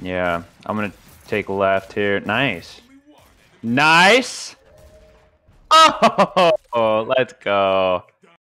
Yeah, I'm gonna take left here. Nice. Nice! Oh, let's go.